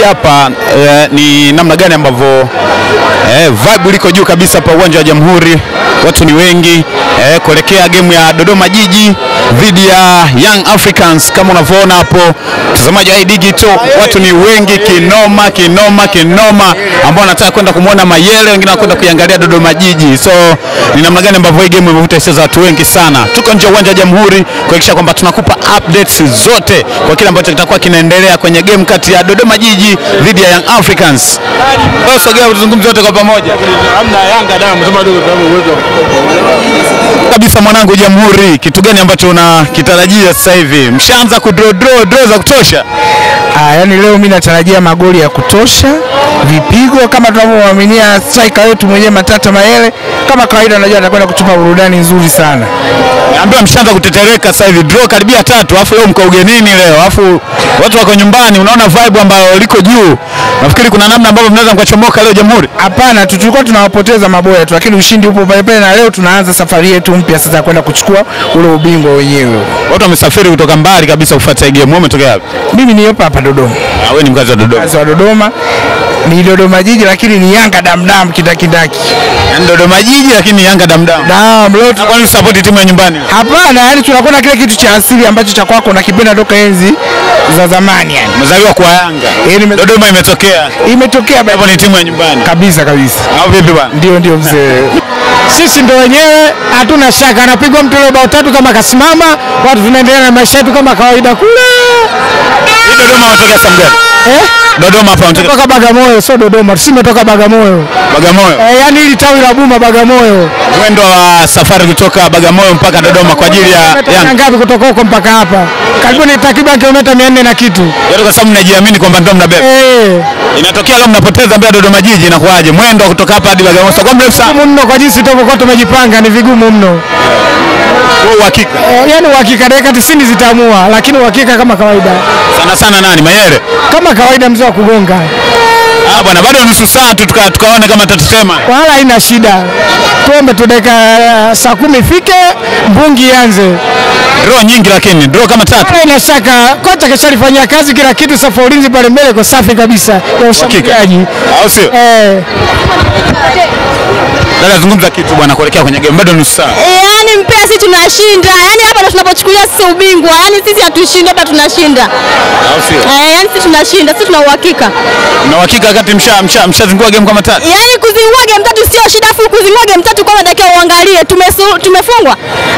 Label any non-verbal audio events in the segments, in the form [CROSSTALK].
hii hapa eh, ni namna gani ambavyo eh, vibe liko juu kabisa hapa uwanja wa Jamhuri, watu ni wengi eh, kuelekea gemu ya Dodoma Jiji dhidi ya Young Africans. Kama unavyoona hapo, mtazamaji wa hii digital, watu ni wengi kinoma kinoma kinoma, ambao wanataka kwenda kumwona Mayele, wengine wanakwenda kuiangalia Dodoma Jiji. So ni namna gani ambavyo hii game imevuta hisia za watu wengi sana. Tuko nje uwanja wa Jamhuri kuhakikisha kwamba tunakupa updates zote kwa kile ambacho kitakuwa kinaendelea kwenye game kati ya Dodoma Jiji dhidi ya Young Africans. Tuzungumze wote kwa pamoja. Hamna Yanga damu sema dogo kama uwezo. kabisa mwanangu Jamhuri, kitu gani ambacho unakitarajia sasa hivi? Mshaanza ku draw draw draw za kutosha. Ah, yani leo mimi natarajia magoli ya kutosha, vipigo kama tunavyomwaminia striker wetu mwenyewe Matata Mayele. Kama kawaida, najua atakwenda kutupa burudani nzuri sana. Naambiwa mshaanza kutetereka sasa hivi, draw karibia tatu, afu leo mko ugenini leo, afu watu wako nyumbani, unaona vibe ambayo liko juu. Nafikiri kuna namna ambavyo mnaweza mkachomoka leo Jamhuri. Hapana, tulikuwa tunawapoteza maboya tu, lakini ushindi upo pale pale, na leo tunaanza safari yetu mpya sasa ya kwenda kuchukua ule ubingwa wenyewe. Watu wamesafiri kutoka mbali kabisa kufuata game. Wewe umetokea wapi? Mimi ni hapa hapa Dodoma, Ah, wewe ni mkazi wa Dodoma. Mkazi wa Dodoma, ni Dodoma Jiji, lakini ni Yanga damdam kindakindaki. Ni Dodoma Jiji lakini Yanga damdam. Naam, leo kwa kwani support timu ya nyumbani? Hapana, yani tunakwenda kile kitu cha asili ambacho cha kwako nakipenda toka enzi za zamani yani. Umezaliwa kwa Yanga. Yani nime- Dodoma imetokea. Imetokea Hapo ni timu ya nyumbani. kabisa kabisa. Au vipi bwana? Ndio ndio mzee. [LAUGHS] Sisi ndo wenyewe hatuna shaka, anapigwa mtu leo bao tatu kama kasimama, watu tunaendelea na maisha yetu kama kawaida kule. Hii Dodoma unatokea saa? Eh? Dodoma hapa mtoka. Toka Bagamoyo, sio Dodoma, sisi tumetoka Bagamoyo. Bagamoyo. Eh, yani ili tawi la Buma Bagamoyo. Mwendo wa safari kutoka Bagamoyo mpaka Dodoma kwa ajili ya Yanga. ngapi kutoka huko mpaka hapa? Karibu ni takriban kilomita 400 na kitu. Yaani kwa sababu mnajiamini kwamba ndio mnabeba. Eh, Inatokea leo mnapoteza mbele Dodoma Jiji inakuwaje? Mwendo kutoka hapa hadi Bagamoyo sio mrefu sana. mno kwa jinsi tulivyokuwa tumejipanga, ni vigumu mno. Kwa uhakika. Eh, yani uhakika dakika 90 zitamua lakini uhakika kama kawaida, Sana sana nani? Mayele. kama kawaida mzee wa kugonga, Ah bwana bado nusu saa tu tuka, tukaone kama tatusema. wala haina shida. Tuombe tu dakika uh, saa kumi ifike, mbungi ianze. Draw nyingi lakini draw kama tatu. Ina shaka, kocha keshalifanyia kazi kila kitu, safa ulinzi pale mbele kwa safi kabisa ya ushambuliaji. Au sio? Eh, Dada zungumza kitu bwana kuelekea kwenye game bado nusu saa. Eh, yani mpira sisi tunashinda, yaani hapa ndo tunapochukulia sisi ubingwa, yaani sisi hatushindi hapa tunashinda. Au sio? Eh, yani sisi tunashinda, sisi tuna uhakika. Na uhakika kati msha msha mshazingua game kama tatu. Yaani kuzingua game tatu sio shida, afu kuzingua game tatu kwa dakika uangalie, tumefungwa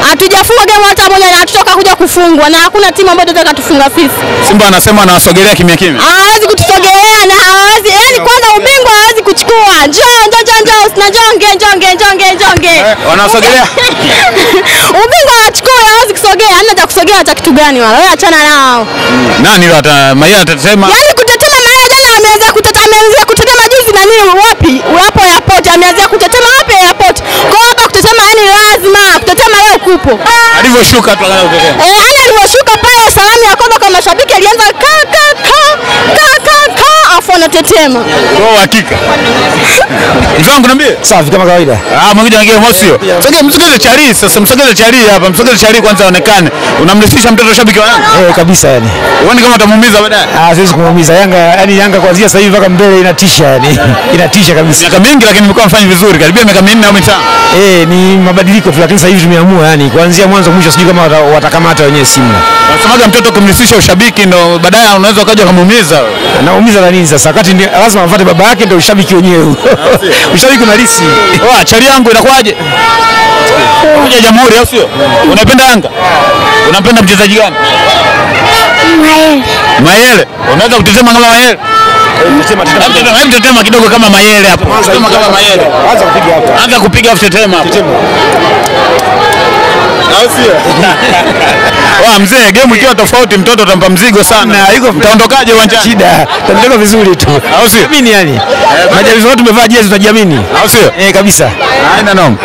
hatujafungwa game hata moja na hatutoka kuja kufungwa, na hakuna timu ambayo inataka tufunga sisi. Simba anasema anawasogelea kimya kimya. hawezi kutusogelea na hawezi, yaani kwanza ubingwa kuchukua. Njoo njoo njoo njoo, na njonge njonge njonge njonge. Wanasogelea. [LAUGHS] ubingwa hawachukui, hawezi kusogea, hamna cha kusogea cha kitu gani wala, wewe achana nao. Nani leo ata Maya atasema Yaani kutetema Maya jana ameanza kutetema, ameanza kutetema juzi nani wapi? Hapo airport ameanza kutetema wapi airport? Kwa hiyo hapa kutetema yani lazima kutetema leo kupo. alivyoshuka tu akaanza kutetema. Eh, yani alivyoshuka pale salamu ya kwanza kwa mashabiki alianza ka ka ka ka ka ka wanatetema. anatetema. Kwa uhakika. [LAUGHS] Mzee wangu niambie. Safi kama kawaida. Ah, mwingine anaingia Mosio. Sasa msogeze Chari sasa, msogeze Chari hapa, msogeze Chari kwanza aonekane. Unamlisisha mtoto shabiki wa Yanga. Eh, kabisa yani. Uone kama utamuumiza baadaye. Ah, siwezi kumuumiza Yanga, yani Yanga kuanzia sasa hivi mpaka mbele inatisha yani. [LAUGHS] inatisha kabisa. Miaka mingi lakini nimekuwa mfanyi vizuri, karibia miaka minne au mitano. Eh, ni mabadiliko tu lakini sasa hivi tumeamua yani kuanzia mwanzo mwisho sijui kama watakamata wenyewe Simba. Nasemaga mtoto kumlisisha ushabiki ndo baadaye unaweza ukaja kumuumiza. Naumiza na nini sasa? Wakati ndi- lazima amfuate baba yake ndio ushabiki wenyewe. [LAUGHS] ushabiki unalisi. [LAUGHS] Oa, Chari yangu inakuwaje? Kuja Jamhuri au sio? Unapenda Yanga? Unapenda mchezaji gani? Mayele. Mayele. Unaweza kutetema kama Mayele? Hebu tetema- kidogo kama Mayele hapo. Tetema kama Mayele. Anza kupiga hapo. Anza kupiga hapo tetema hapo. Au sio? [LAUGHS] Wa mzee, game ikiwa tofauti mtoto utampa mzigo sana. Na, yuko- Mtaondokaje uwanjani? Shida. Tunatoka vizuri tu. Au sio? Mimi yani. Majaribio wote tumevaa jezi tunajiamini. Au sio? Eh, kabisa. Haina noma.